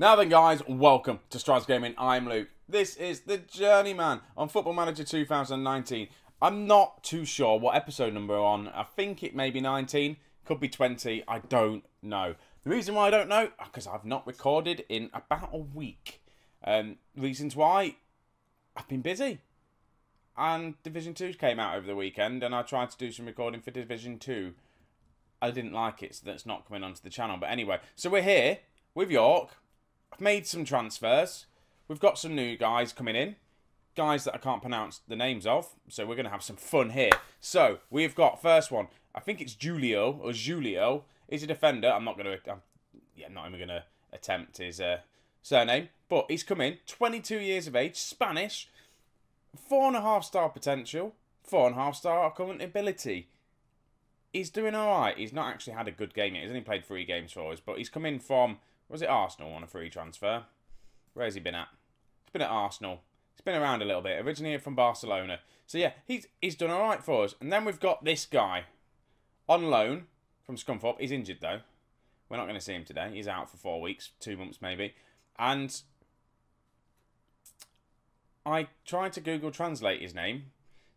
Now then, guys, welcome to Strasz Gaming. I'm Luke. This is the Journeyman on Football Manager 2019. I'm not too sure what episode number on. I think it may be 19, could be 20. I don't know. The reason why I don't know, because I've not recorded in about a week. Um, reasons why, I've been busy. And Division 2 came out over the weekend, and I tried to do some recording for Division 2. I didn't like it, so that's not coming onto the channel. But anyway, so we're here with York I've made some transfers. We've got some new guys coming in. Guys that I can't pronounce the names of. So we're going to have some fun here. So we've got first one. I think it's Julio or Julio. He's a defender. I'm not going to... Yeah, I'm not even going to attempt his uh, surname. But he's come in. 22 years of age. Spanish. Four and a half star potential. Four and a half star current ability. He's doing alright. He's not actually had a good game yet. He's only played three games for us. But he's come in from was it Arsenal on a free transfer? Where's he been at? He's been at Arsenal. He's been around a little bit. Originally from Barcelona. So yeah, he's he's done all right for us. And then we've got this guy on loan from Scunthorpe. He's injured though. We're not going to see him today. He's out for four weeks, two months maybe. And I tried to Google translate his name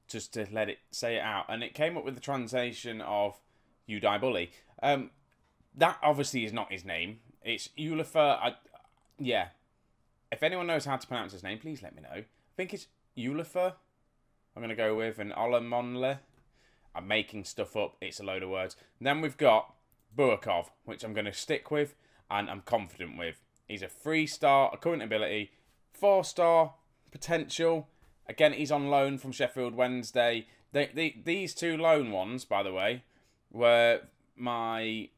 just to let it say it out, and it came up with the translation of "You Die Bully." Um, that obviously is not his name. It's Ulifer. I, yeah. If anyone knows how to pronounce his name, please let me know. I think it's Ulifer. I'm going to go with an Olamonle. I'm making stuff up. It's a load of words. And then we've got Burakov, which I'm going to stick with and I'm confident with. He's a three star, a current ability, four star potential. Again, he's on loan from Sheffield Wednesday. They, they, these two loan ones, by the way, were my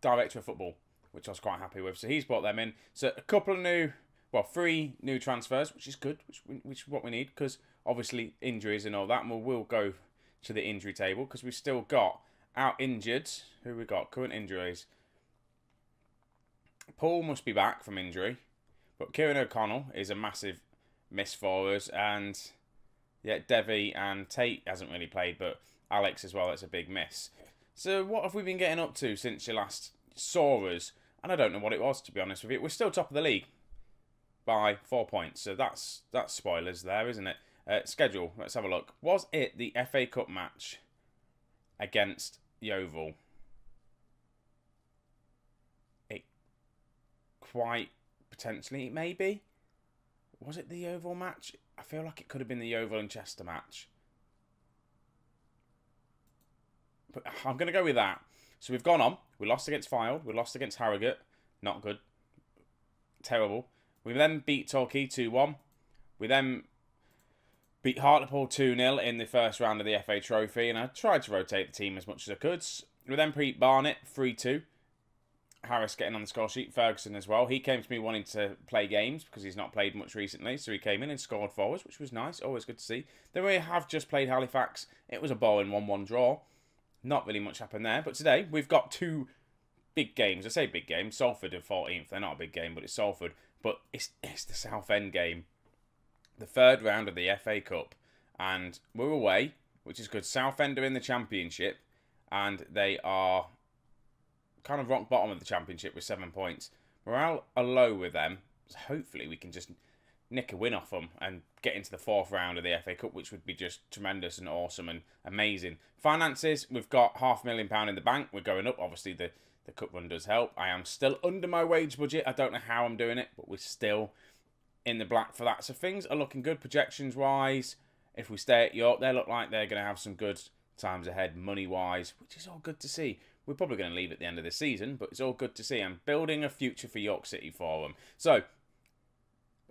director of football which I was quite happy with. So he's brought them in. So a couple of new, well, three new transfers, which is good, which, which is what we need because obviously injuries and all that. And we'll, we'll go to the injury table because we've still got out injured. Who we got? Current injuries. Paul must be back from injury, but Kieran O'Connell is a massive miss for us, and yeah, Devi and Tate hasn't really played, but Alex as well. That's a big miss. So what have we been getting up to since you last saw us? And I don't know what it was to be honest with you. We're still top of the league by four points, so that's that's spoilers there, isn't it? Uh, schedule. Let's have a look. Was it the FA Cup match against Yeovil? It quite potentially, maybe. Was it the Yeovil match? I feel like it could have been the Yeovil and Chester match. But I'm going to go with that. So we've gone on. We lost against Fylde. We lost against Harrogate. Not good. Terrible. We then beat Torquay 2-1. We then beat Hartlepool 2-0 in the first round of the FA Trophy. And I tried to rotate the team as much as I could. We then beat Barnet 3-2. Harris getting on the score sheet. Ferguson as well. He came to me wanting to play games because he's not played much recently. So he came in and scored for us, which was nice. Always good to see. Then we have just played Halifax. It was a boring 1-1 draw. Not really much happened there. But today, we've got two big games. I say big games. Salford are 14th. They're not a big game, but it's Salford. But it's, it's the Southend game. The third round of the FA Cup. And we're away, which is good. Southend are in the Championship. And they are kind of rock bottom of the Championship with seven points. Morale are low with them. So hopefully we can just nick a win off them and get into the fourth round of the FA Cup, which would be just tremendous and awesome and amazing. Finances, we've got half a million pound in the bank. We're going up. Obviously, the, the cup run does help. I am still under my wage budget. I don't know how I'm doing it, but we're still in the black for that. So things are looking good projections wise. If we stay at York, they look like they're going to have some good times ahead money wise, which is all good to see. We're probably going to leave at the end of the season, but it's all good to see. I'm building a future for York City for them. So,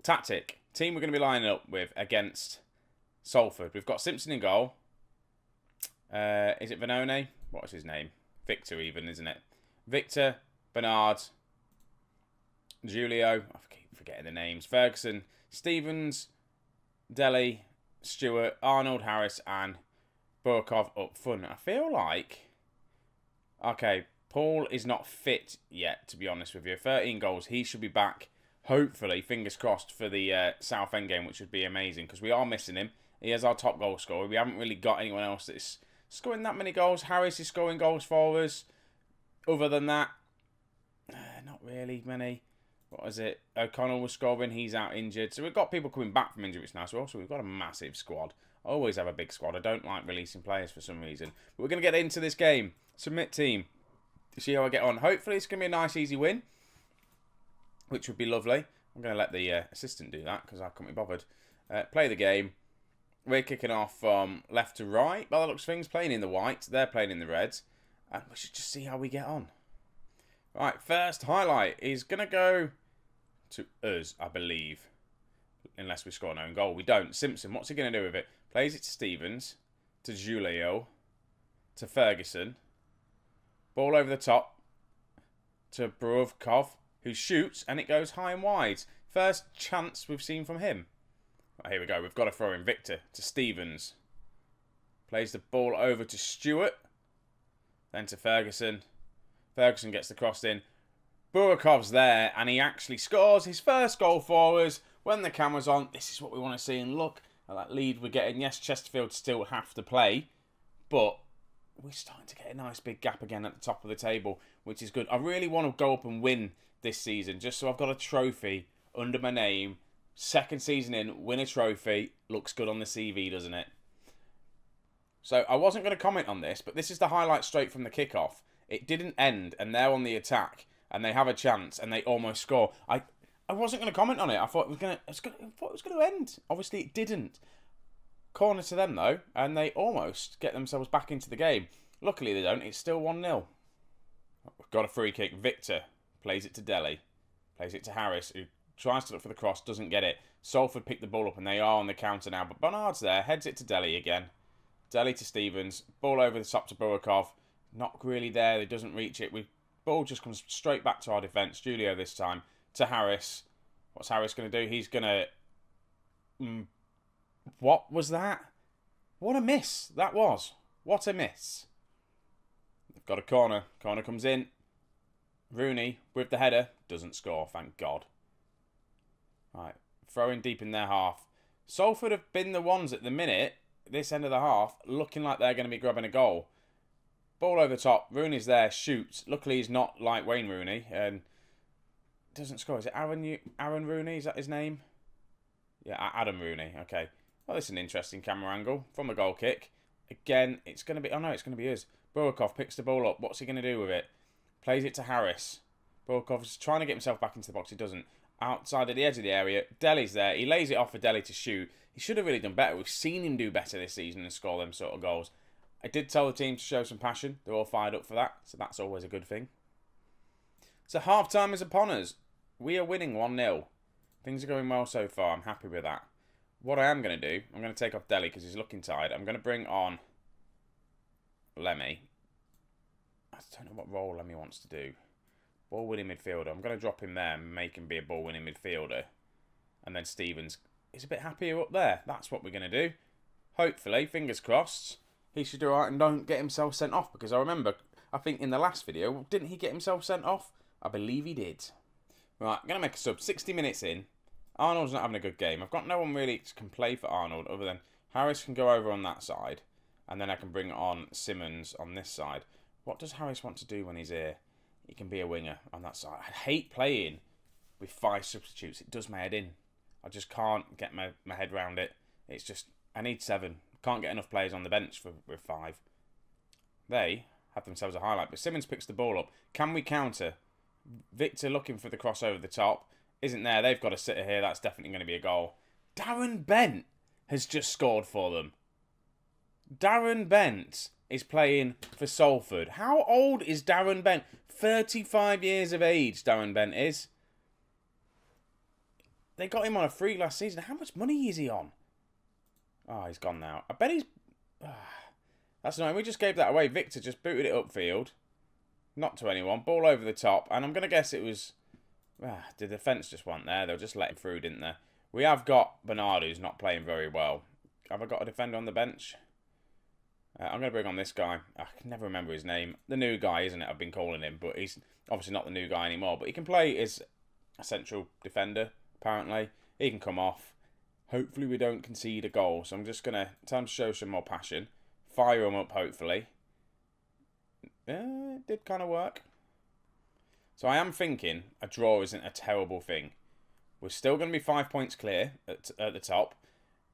Tactic. Team we're going to be lining up with against Salford. We've got Simpson in goal. Uh, is it Venone? What's his name? Victor even, isn't it? Victor, Bernard, Julio. I keep forgetting the names. Ferguson, Stevens, Deli, Stewart, Arnold, Harris, and Burakov up front. I feel like... Okay, Paul is not fit yet, to be honest with you. 13 goals. He should be back hopefully, fingers crossed, for the uh, Southend game, which would be amazing because we are missing him. He is our top goal scorer. We haven't really got anyone else that's scoring that many goals. Harris is scoring goals for us. Other than that, uh, not really many. what is it? O'Connell was scoring. He's out injured. So we've got people coming back from injuries now. So also we've got a massive squad. I always have a big squad. I don't like releasing players for some reason. But we're going to get into this game. Submit team. See how I get on. Hopefully it's going to be a nice, easy win. Which would be lovely. I'm going to let the uh, assistant do that because I can't be bothered. Uh, play the game. We're kicking off from left to right. By the looks of things, playing in the white. They're playing in the reds. And we should just see how we get on. Right, first highlight is going to go to us, I believe. Unless we score an own goal. We don't. Simpson, what's he going to do with it? Plays it to Stevens, to Julio, to Ferguson. Ball over the top to Burakov, who shoots, and it goes high and wide. First chance we've seen from him. Right, here we go. We've got to throw in Victor to Stevens. Plays the ball over to Stewart. Then to Ferguson. Ferguson gets the cross in. Burakov's there, and he actually scores his first goal for us. When the camera's on, this is what we want to see. And look at that lead we're getting. Yes, Chesterfield still have to play, but we're starting to get a nice big gap again at the top of the table, which is good. I really want to go up and win this season, just so I've got a trophy under my name. Second season in, win a trophy. Looks good on the CV, doesn't it? So I wasn't going to comment on this, but this is the highlight straight from the kickoff. It didn't end, and they're on the attack and they have a chance and they almost score. I I wasn't going to comment on it. I thought it was going to. I thought it was going to end. Obviously, it didn't. Corner to them though, and they almost get themselves back into the game. Luckily, they don't. It's still one 0 We've got a free kick. Victor plays it to Delhi, plays it to Harris, who tries to look for the cross, doesn't get it. Salford pick the ball up, and they are on the counter now. But Bernard's there, heads it to Delhi again. Delhi to Stevens, ball over the top to Burakov. Not really there. He doesn't reach it. We Ball just comes straight back to our defence. Julio this time to Harris. What's Harris going to do? He's going to. Mm, what was that? What a miss that was. What a miss. They've got a corner. Corner comes in. Rooney with the header doesn't score, thank God. Right, throwing deep in their half. Salford have been the ones at the minute, this end of the half, looking like they're going to be grabbing a goal. Ball over top. Rooney's there, shoots. Luckily, he's not like Wayne Rooney and doesn't score. Is it Aaron Aaron Rooney? Is that his name? Yeah, Adam Rooney. Okay. Well, this is an interesting camera angle from the goal kick. Again, it's going to be. Oh no, it's going to be his. Burakov picks the ball up. What's he going to do with it? Plays it to Harris. Burakov's trying to get himself back into the box. He doesn't. Outside at the edge of the area, Delhi's there. He lays it off for Delhi to shoot. He should have really done better. We've seen him do better this season and score them sort of goals. I did tell the team to show some passion. They're all fired up for that, so that's always a good thing. So half time is upon us. We are winning 1 0. Things are going well so far. I'm happy with that. What I am going to do, I'm going to take off Delhi because he's looking tired. I'm going to bring on Lemmy. I don't know what role Lemmy wants to do. Ball winning midfielder. I'm going to drop him there and make him be a ball winning midfielder. And then Stevens is a bit happier up there. That's what we're going to do. Hopefully, fingers crossed he should do alright and don't get himself sent off because I remember, I think in the last video, didn't he get himself sent off? I believe he did. Right, I'm going to make a sub. 60 minutes in. Arnold's not having a good game. I've got no one really can play for Arnold other than Harris can go over on that side. And then I can bring on Simmons on this side. What does Harris want to do when he's here? He can be a winger on that side. I hate playing with five substitutes. It does my head in. I just can't get my, my head around it. It's just, I need seven. Can't get enough players on the bench for with five. They have themselves a highlight, but Simmons picks the ball up. Can we counter? Victor looking for the cross over the top. Isn't there. They've got a sitter here. That's definitely going to be a goal. Darren Bent has just scored for them. Darren Bent is playing for Salford. How old is Darren Bent? 35 years of age, Darren Bent is. They got him on a free last season. How much money is he on? Oh, he's gone now. I bet he's... that's annoying. We just gave that away. Victor just booted it upfield. Not to anyone. Ball over the top. And I'm going to guess it was... Ah, the defence just went there. They'll just let him through, didn't they? We have got Bernard, who's not playing very well. Have I got a defender on the bench? Uh, I'm going to bring on this guy. I can never remember his name. The new guy, isn't it? I've been calling him. But he's obviously not the new guy anymore. But he can play as a central defender, apparently. He can come off. Hopefully we don't concede a goal. So I'm just going to, time to show some more passion. Fire him up, hopefully. Uh, it did kind of work. So I am thinking a draw isn't a terrible thing. We're still going to be five points clear at, at the top.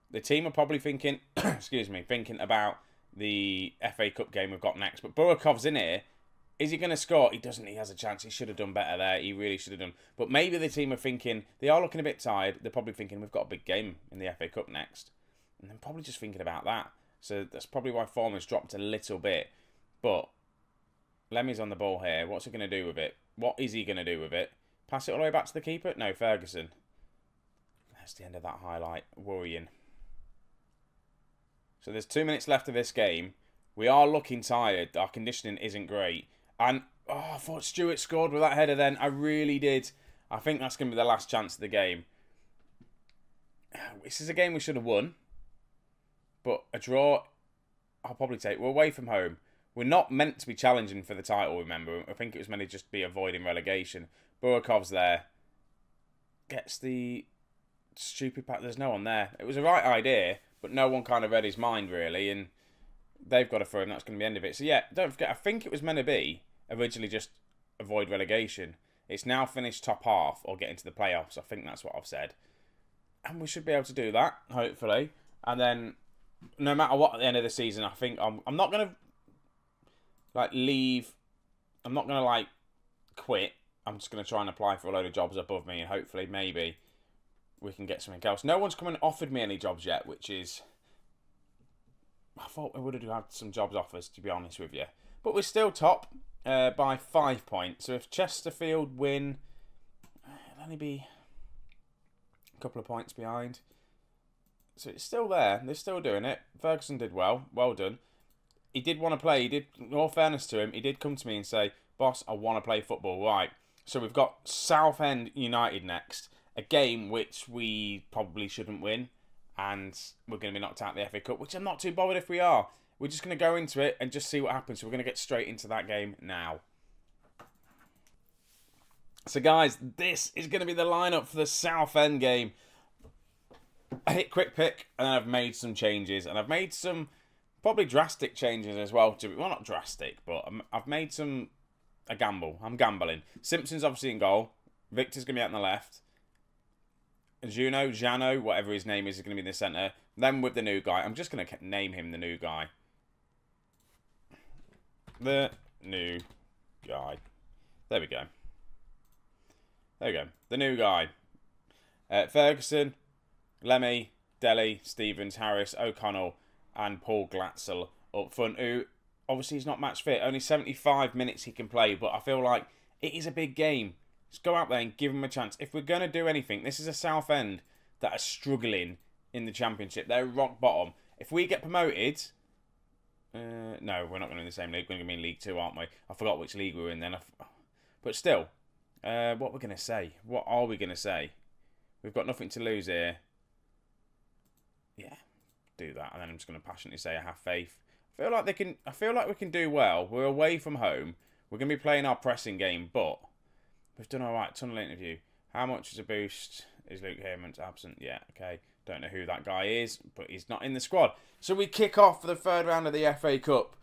The team are probably thinking, excuse me, thinking about the FA Cup game we've got next. But Burakov's in here. Is he going to score? He doesn't. He has a chance. He should have done better there. He really should have done. But maybe the team are thinking, they are looking a bit tired. They're probably thinking, we've got a big game in the FA Cup next. And then probably just thinking about that. So that's probably why form has dropped a little bit. But Lemmy's on the ball here. What's he going to do with it? What is he going to do with it? Pass it all the way back to the keeper? No, Ferguson. That's the end of that highlight. Worrying. So there's two minutes left of this game. We are looking tired. Our conditioning isn't great. And oh, I thought Stewart scored with that header then. I really did. I think that's going to be the last chance of the game. This is a game we should have won. But a draw, I'll probably take. We're away from home. We're not meant to be challenging for the title, remember. I think it was meant to just be avoiding relegation. Burakov's there. Gets the stupid pack. There's no one there. It was a right idea, but no one kind of read his mind, really. And they've got to throw, and that's going to be the end of it. So, yeah, don't forget, I think it was meant to be originally just avoid relegation. It's now finished top half or get into the playoffs. I think that's what I've said. And we should be able to do that, hopefully. And then, no matter what at the end of the season, I think I'm, I'm not going to like leave. I'm not gonna like quit. I'm just gonna try and apply for a load of jobs above me, and hopefully, maybe we can get something else. No one's come and offered me any jobs yet, which is. I thought we would have had some jobs offers, to be honest with you. But we're still top uh, by five points. So if Chesterfield win, it'll only be a couple of points behind. So it's still there. They're still doing it. Ferguson did well. Well done he did want to play. He did, in all fairness to him, he did come to me and say, "Boss, I want to play football." Right. So we've got Southend United next, a game which we probably shouldn't win, and we're going to be knocked out of the FA Cup, which I'm not too bothered if we are. We're just going to go into it and just see what happens. So we're going to get straight into that game now. So, guys, this is going to be the lineup for the Southend game. I hit quick pick and I've made some changes and I've made some probably drastic changes as well. To well, not drastic, but i have made some a gamble. I'm gambling. Simpson's obviously in goal. Victor's gonna be out on the left. Juno, Jano, whatever his name is, is gonna be in the centre. Then with the new guy, I'm just gonna name him the new guy. The new guy. There we go. There we go. The new guy. Uh, Ferguson, Lemmy, Dele, Stevens, Harris, O'Connell, and Paul Glatzel up front, who obviously he's not match fit. Only 75 minutes he can play, but I feel like it is a big game. Let's go out there and give them a chance. If we're going to do anything, this is a Southend that are struggling in the Championship. They're rock bottom. If we get promoted, uh, no, we're not going to be in the same league. We're going to be in League Two, aren't we? I forgot which league we were in then. But still, uh, what we're going to say? What are we going to say? We've got nothing to lose here. Yeah, do that, and then I'm just going to passionately say I have faith. I feel like they can. I feel like we can do well. We're away from home. We're going to be playing our pressing game, but we've done all right. Tunnel interview. How much is a boost? Is Luke Haymans absent? Yeah, okay. Don't know who that guy is, but he's not in the squad. So we kick off for the third round of the FA Cup.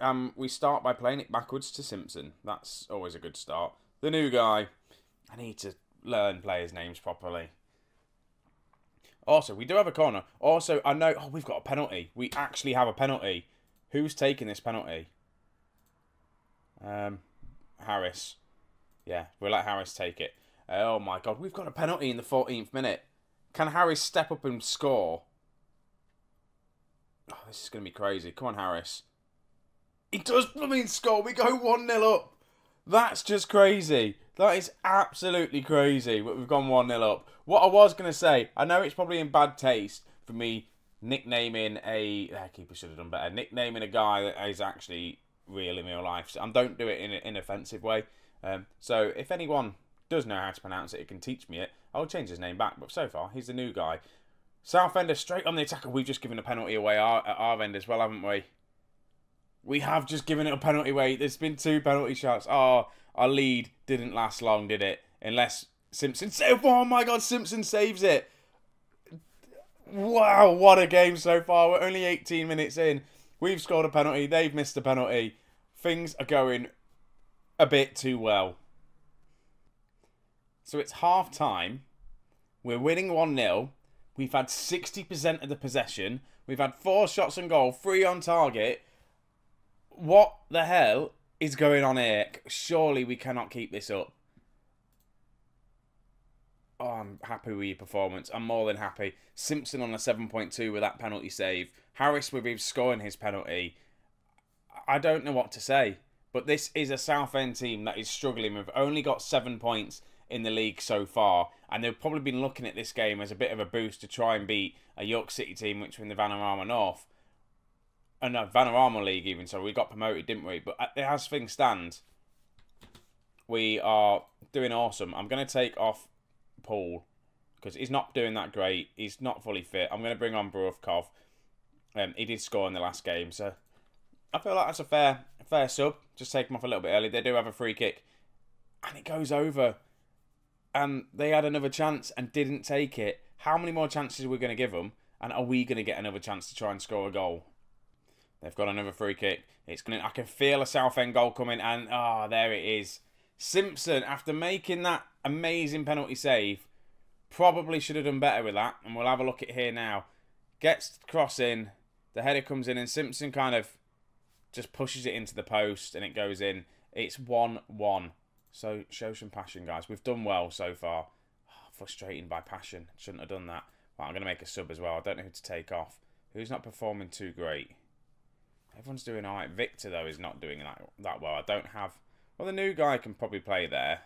Um, we start by playing it backwards to Simpson. That's always a good start. The new guy. I need to learn players' names properly. Also, we do have a corner. Also, I know... Oh, we've got a penalty. We actually have a penalty. Who's taking this penalty? Um, Harris. Yeah, we'll let Harris take it. Oh, my God. We've got a penalty in the 14th minute. Can Harris step up and score? Oh, this is going to be crazy. Come on, Harris. He does blooming score. We go 1-0 up. That's just crazy. That is absolutely crazy. We've gone 1 0 up. What I was going to say, I know it's probably in bad taste for me nicknaming a. Uh, keeper should have done better. Nicknaming a guy that is actually real in real life. So I don't do it in an inoffensive way. Um, so if anyone does know how to pronounce it, it can teach me it. I'll change his name back. But so far, he's the new guy. Southender straight on the attacker. We've just given a penalty away our, at our end as well, haven't we? We have just given it a penalty away. There's been two penalty shots. Oh, our lead didn't last long, did it? Unless Simpson saved. Oh my God, Simpson saves it. Wow, what a game so far. We're only 18 minutes in. We've scored a penalty. They've missed a penalty. Things are going a bit too well. So it's half time. We're winning 1 0. We've had 60% of the possession. We've had four shots on goal, three on target. What the hell is going on here? Surely we cannot keep this up. Oh, I'm happy with your performance. I'm more than happy. Simpson on a 7.2 with that penalty save. Harris with him scoring his penalty. I don't know what to say. But this is a Southend team that is struggling. We've only got seven points in the league so far, and they've probably been looking at this game as a bit of a boost to try and beat a York City team, which were in the Vanarama North. And no, Vanarama League even, so we got promoted, didn't we? But uh, as things stand, we are doing awesome. I'm going to take off Paul because he's not doing that great. He's not fully fit. I'm going to bring on Burakov. Um, he did score in the last game, so I feel like that's a fair fair sub. Just take them off a little bit early. They do have a free kick, and it goes over. And they had another chance and didn't take it. How many more chances are we going to give them? And are we going to get another chance to try and score a goal? They've got another free kick. It's going. I can feel a Southend goal coming, and ah, oh, there it is. Simpson, after making that amazing penalty save, probably should have done better with that. And we'll have a look at here now. Gets cross in, the header comes in, and Simpson kind of just pushes it into the post and it goes in. It's 1 1. So show some passion, guys. We've done well so far. Oh, frustrating by passion. Shouldn't have done that. Well, I'm going to make a sub as well. I don't know who to take off. Who's not performing too great? Everyone's doing alright. Victor, though, is not doing that, that well. I don't have... Well, the new guy can probably play there.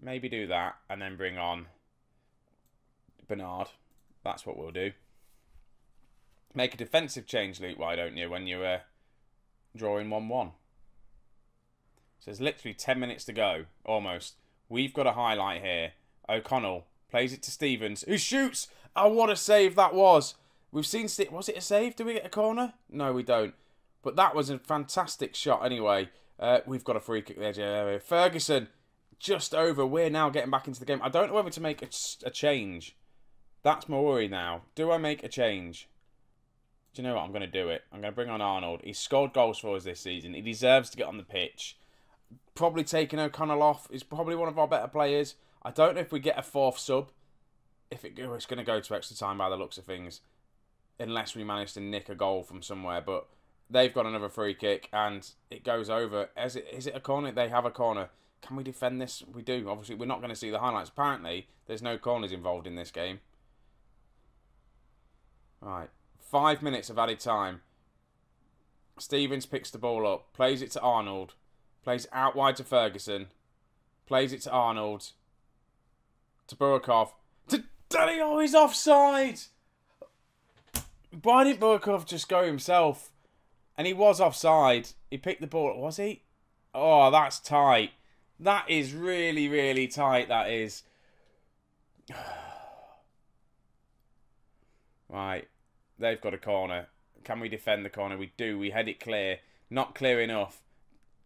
Maybe do that and then bring on Bernard. That's what we'll do. Make a defensive change, Luke, why don't you, when you're uh, drawing 1 1? So there's literally 10 minutes to go, almost. We've got a highlight here. O'Connell plays it to Stevens, who shoots! Oh, what a save that was! We've seen... Was it a save? Do we get a corner? No, we don't. But that was a fantastic shot anyway. Uh, we've got a free kick there, Ferguson, just over. We're now getting back into the game. I don't know whether to make a, a change. That's my worry now. Do I make a change? Do you know what? I'm going to do it. I'm going to bring on Arnold. He's scored goals for us this season. He deserves to get on the pitch. Probably taking O'Connell off. He's probably one of our better players. I don't know if we get a fourth sub. If it, it's going to go to extra time by the looks of things. Unless we manage to nick a goal from somewhere. But they've got another free kick and it goes over. Is it, is it a corner? They have a corner. Can we defend this? We do. Obviously, we're not going to see the highlights. Apparently, there's no corners involved in this game. Right. Five minutes of added time. Stevens picks the ball up, plays it to Arnold, plays out wide to Ferguson, plays it to Arnold, to Burakov, to Danny. Oh, he's offside. Why didn't Burakov just go himself? And he was offside. He picked the ball. Was he? Oh, that's tight. That is really, really tight. That is. right. They've got a corner. Can we defend the corner? We do. We head it clear. Not clear enough.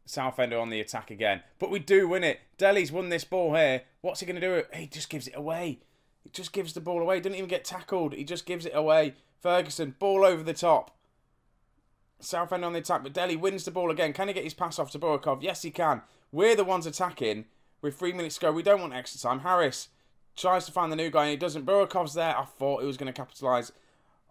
Southend on the attack again. But we do win it. Delhi's won this ball here. What's he going to do? He just gives it away. He just gives the ball away. Doesn't even get tackled. He just gives it away. Ferguson, ball over the top. Southend on the attack, but Delhi wins the ball again. Can he get his pass off to Burakov? Yes, he can. We're the ones attacking. With three minutes to go, we don't want extra time. Harris tries to find the new guy and he doesn't. Burakov's there. I thought he was going to capitalise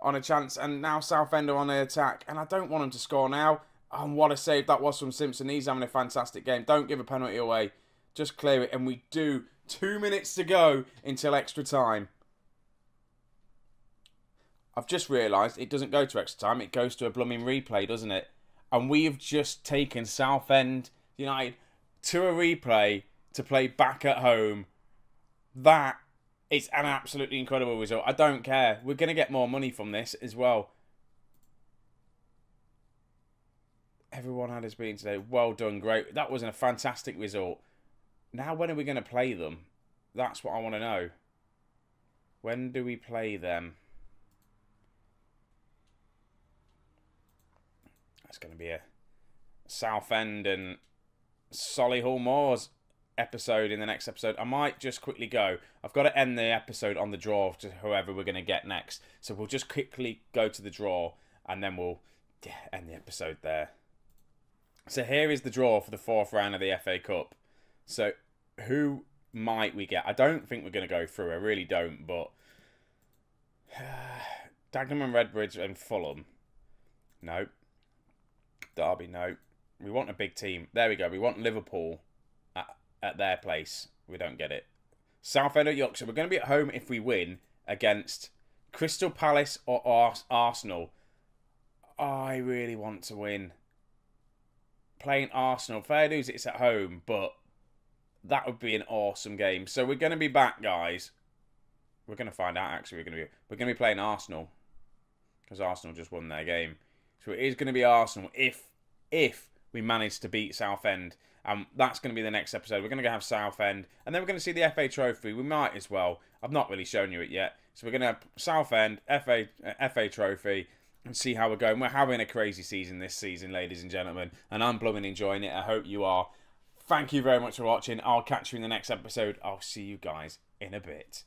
on a chance, and now Southend are on the attack, and I don't want them to score now. And what a save that was from Simpson. He's having a fantastic game. Don't give a penalty away. Just clear it, and we do. Two minutes to go until extra time. I've just realised it doesn't go to extra time. It goes to a blooming replay, doesn't it? And we have just taken Southend United to a replay to play back at home. That it's an absolutely incredible result. I don't care. We're going to get more money from this as well. Everyone had his been today. Well done. Great. That was a fantastic result. Now, when are we going to play them? That's what I want to know. When do we play them? That's going to be a Southend and Solihull Moors episode in the next episode. I might just quickly go. I've got to end the episode on the draw to whoever we're going to get next. So we'll just quickly go to the draw and then we'll end the episode there. So here is the draw for the fourth round of the FA Cup. So who might we get? I don't think we're going to go through. I really don't. But Dagenham and Redbridge and Fulham. No. Derby, no. We want a big team. There we go. We want Liverpool at, their place. We don't get it. Southend at Yorkshire. We're going to be at home if we win against Crystal Palace or Ars- Arsenal. I really want to win. Playing Arsenal. Fair dues, it's at home, but that would be an awesome game. So we're going to be back, guys. We're going to find out. Actually, we're going to be we're going to be playing Arsenal because Arsenal just won their game. So it is going to be Arsenal if if we manage to beat Southend. Um, that's going to be the next episode. We're going to have Southend, and then we're going to see the FA Trophy. We might as well. I've not really shown you it yet. So we're going to have Southend, FA uh, FA Trophy, and see how we're going. We're having a crazy season this season, ladies and gentlemen, and I'm blooming enjoying it. I hope you are. Thank you very much for watching. I'll catch you in the next episode. I'll see you guys in a bit.